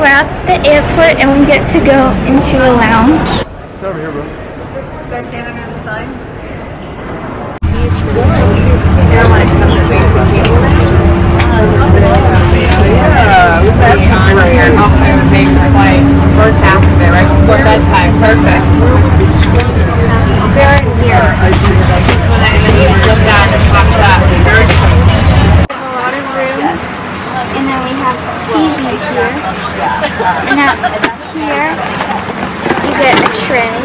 We're at the airport and we get to go into a lounge. It's over here, bro. Guys stand under the sign. Yeah, we said right here. I would make like first half of it right before bedtime. Perfect. They're in here. This one, and then you just look down and it pops up. a lot of rooms, and then we have TV here. And out here, you get a tray.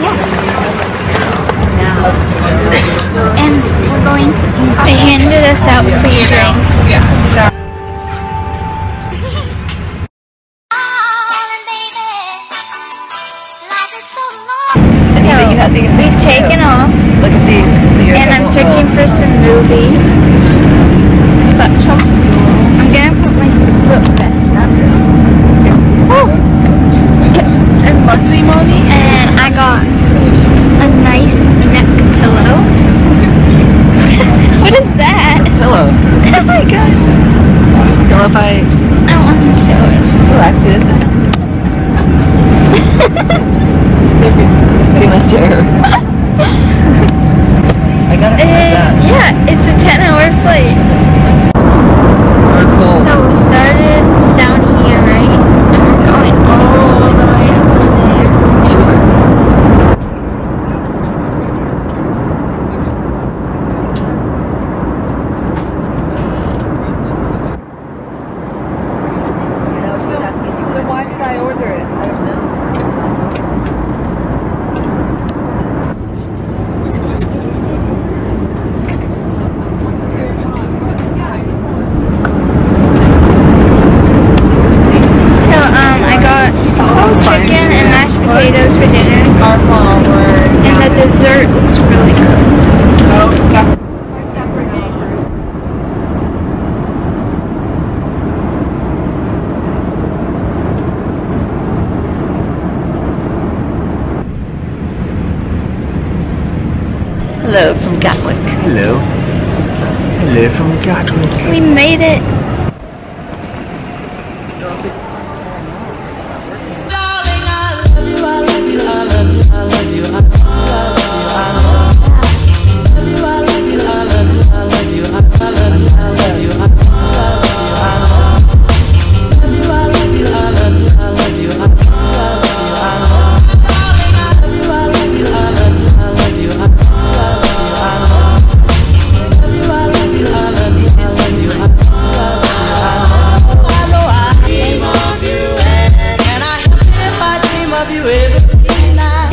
Yeah. And we're going to, they handed us out free drinks. So, we've taken off, Look at these. And I'm searching for some movies. But I'm gonna put my foot vest up. Oh! And luckily, mommy, and I got a nice neck pillow. what is that? pillow. Oh my god! If I. I want to show it. Oh, actually, this is. Too much air. I gotta Uh, have that. It's a 10 hour flight. Or cool. So we started down here, right? Going all the way up to there. No, she was asking you, then why did I order it? I don't know. So um, I got chicken and mashed potatoes for dinner, Our mom were. and the dessert looks really good. Oh, separate. Hello from Gatwick. Hello. Hello from Gatwick. We made it.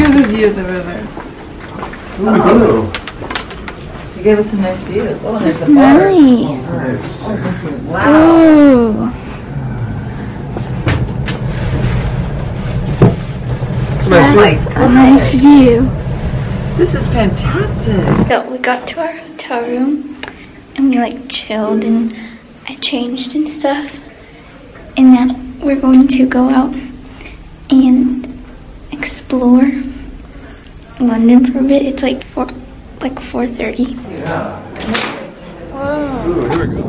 have a view of the river. Hello. You gave us a nice view. Oh, This there's is a bar. nice. Oh, nice. Wow. Ooh. It's nice That's view. a nice view. This is fantastic. So we got to our hotel room and we like chilled and I changed and stuff. And now we're going to go out and explore London for a bit. It's like four, like 4:30. Ooh, here we go.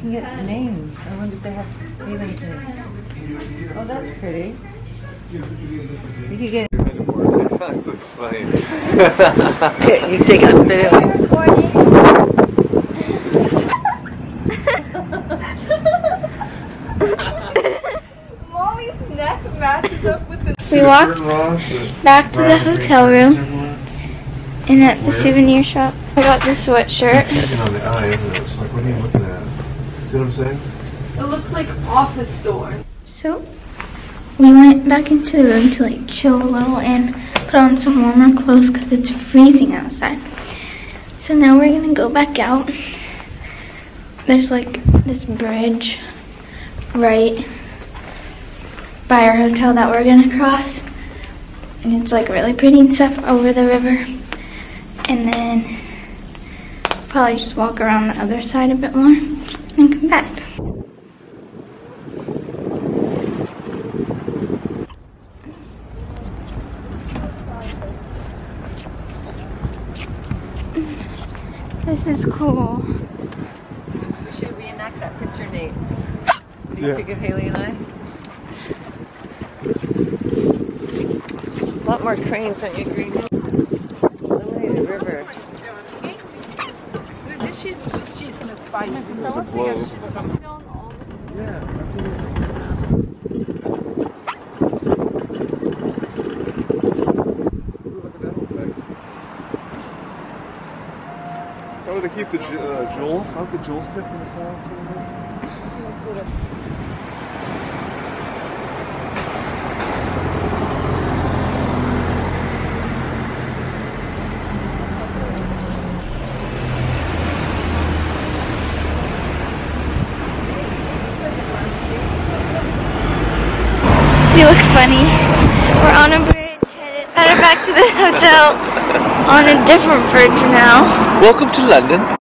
Can get names. I wonder if they have aliens names. Oh, that's pretty. You could get. That's funny. Okay, you take it up video. Mommy's neck matches up with the. We walked back to the hotel room and at the souvenir shop. I got this sweatshirt. Confusing on the eye, isn't it? It's like, what are you looking at? See what I'm saying? It looks like office door. So we went back into the room to like chill a little and put on some warmer clothes because it's freezing outside. So now we're gonna go back out. There's like this bridge right by our hotel that we're gonna cross. And it's like really pretty and stuff over the river. And then probably just walk around the other side a bit more and come back. This is cool. We should reenact that picture, Nate. Yeah. You took of Hailey and I. A lot more cranes, don't you agree? Illuminated river. There's a blow. How would they keep the uh, jewels? How could jewels get from the fall? You look funny. We're on a bridge headed, back to the hotel on a different bridge now. Welcome to London.